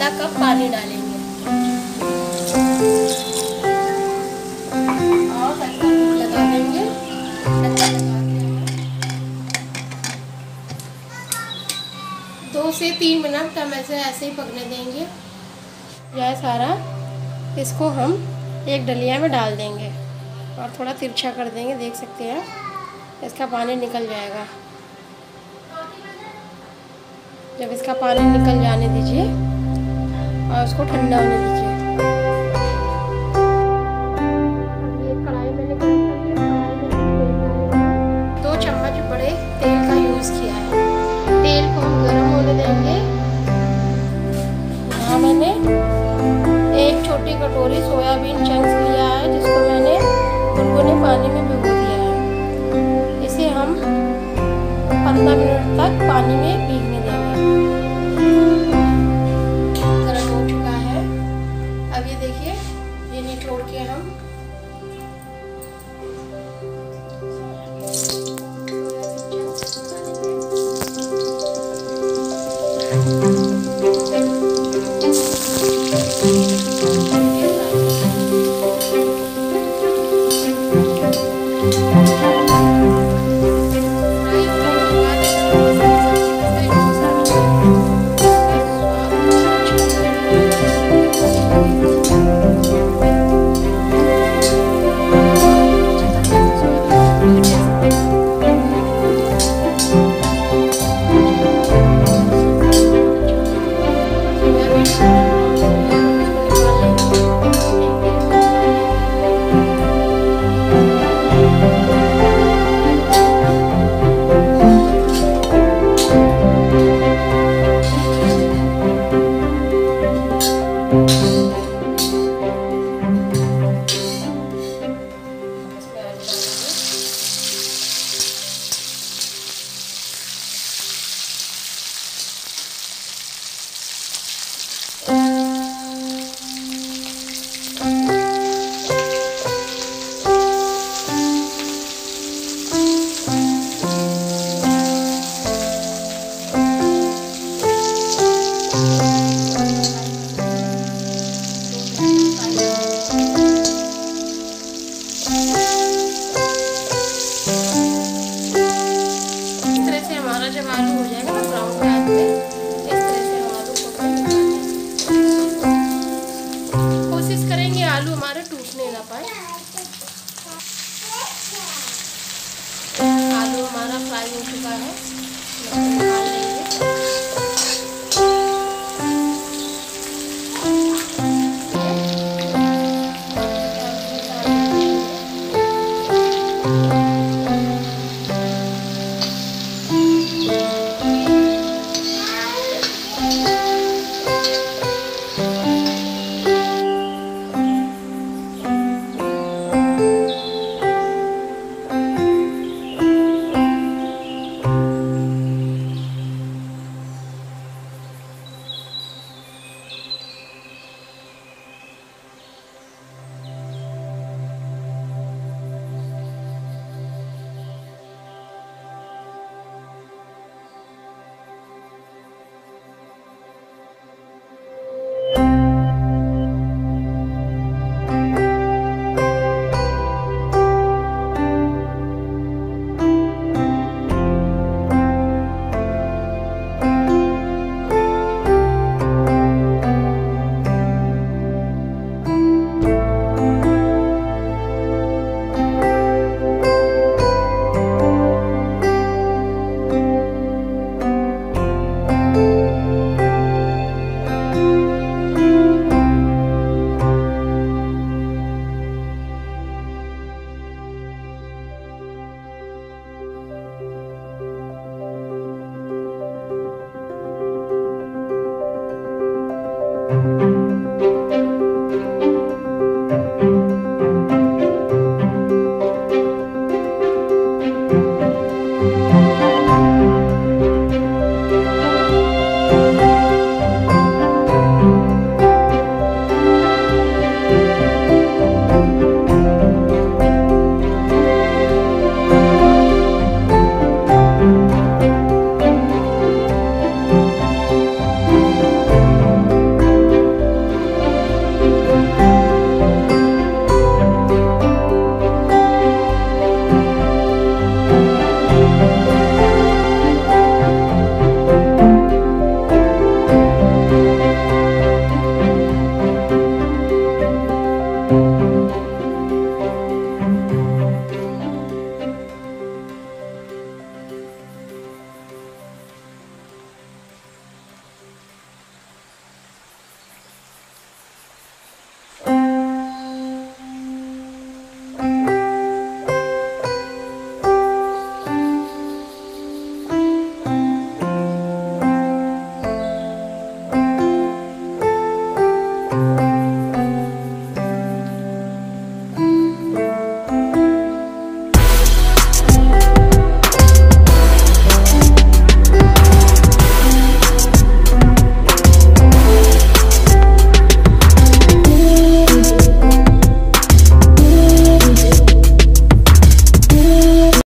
आधा कप पानी डालेंगे। दो से तीन मिनट टमाटर ऐसे ही पकने देंगे। यह सारा इसको हम एक डलिया में डाल देंगे और थोड़ा तिरछा कर देंगे, देख सकते हैं इसका पानी निकल जाएगा। जब इसका पानी निकल जाने दीजिए। और उसको ठंडा होने दीजिए। दो चम्मच बड़े तेल का यूज़ किया है। तेल को एक छोटी कटोरी सोयाबीन है, जिसको मैंने पानी में भिगो दिया है। इसे हम पंद्रह मिनट तक पानी में देंगे। जब फ्राई हो चुका है